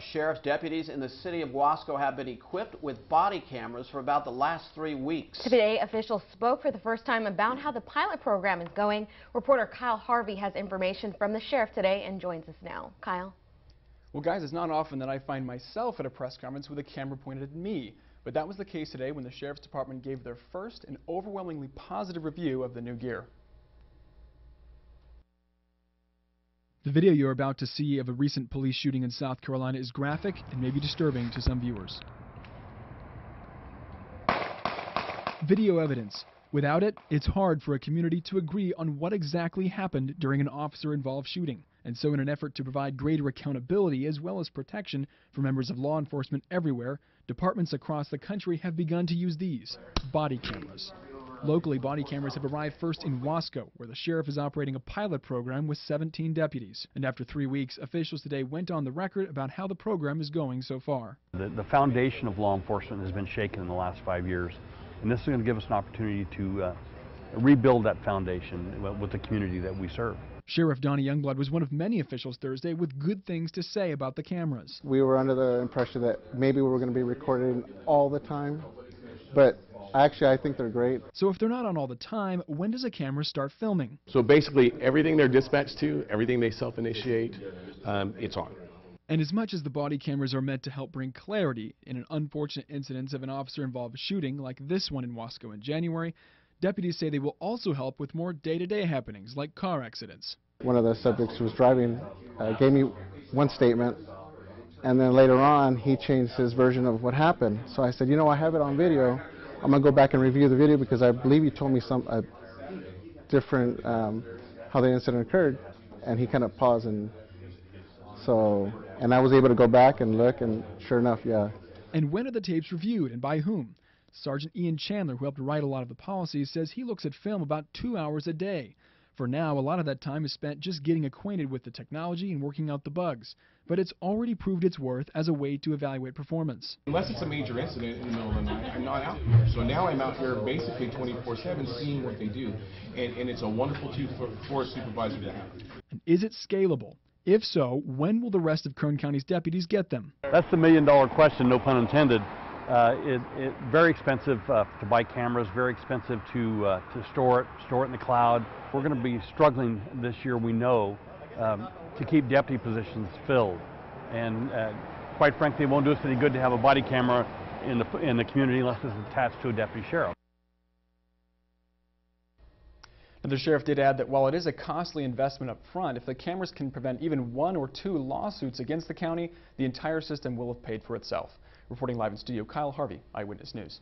Sheriff's deputies in the city of Wasco have been equipped with body cameras for about the last three weeks. Today, officials spoke for the first time about how the pilot program is going. Reporter Kyle Harvey has information from the sheriff today and joins us now. Kyle. Well, guys, it's not often that I find myself at a press conference with a camera pointed at me. But that was the case today when the Sheriff's Department gave their first and overwhelmingly positive review of the new gear. The video you're about to see of a recent police shooting in South Carolina is graphic and may be disturbing to some viewers. Video evidence. Without it, it's hard for a community to agree on what exactly happened during an officer-involved shooting. And so in an effort to provide greater accountability as well as protection for members of law enforcement everywhere, departments across the country have begun to use these, body cameras. Locally, body cameras have arrived first in Wasco, where the sheriff is operating a pilot program with 17 deputies. And after three weeks, officials today went on the record about how the program is going so far. The, the foundation of law enforcement has been shaken in the last five years, and this is going to give us an opportunity to uh, rebuild that foundation with the community that we serve. Sheriff Donny Youngblood was one of many officials Thursday with good things to say about the cameras. We were under the impression that maybe we were going to be recorded all the time, but Actually, I think they're great. So if they're not on all the time, when does a camera start filming? So basically, everything they're dispatched to, everything they self-initiate, um, it's on. And as much as the body cameras are meant to help bring clarity in an unfortunate incident of an officer-involved shooting like this one in Wasco in January, deputies say they will also help with more day-to-day -day happenings like car accidents. One of the subjects who was driving uh, gave me one statement, and then later on he changed his version of what happened. So I said, you know, I have it on video. I'm going to go back and review the video because I believe you told me some a different um, how the incident occurred, and he kind of paused and so and I was able to go back and look, and sure enough, yeah. And when are the tapes reviewed, and by whom? Sergeant Ian Chandler, who helped write a lot of the policies, says he looks at film about two hours a day. For now, a lot of that time is spent just getting acquainted with the technology and working out the bugs, but it's already proved its worth as a way to evaluate performance. Unless it's a major incident in the middle of the night, I'm not out here. So now I'm out here basically 24-7 seeing what they do, and, and it's a wonderful tool for, for a supervisor to have. And is it scalable? If so, when will the rest of Kern County's deputies get them? That's the million dollar question, no pun intended. Uh, it, it, very expensive uh, to buy cameras, very expensive to, uh, to store it, store it in the cloud. We're going to be struggling this year, we know, um, to keep deputy positions filled. And uh, quite frankly, it won't do us any good to have a body camera in the, in the community unless it's attached to a deputy sheriff. Now, the sheriff did add that while it is a costly investment up front, if the cameras can prevent even one or two lawsuits against the county, the entire system will have paid for itself. Reporting live in studio, Kyle Harvey, Eyewitness News.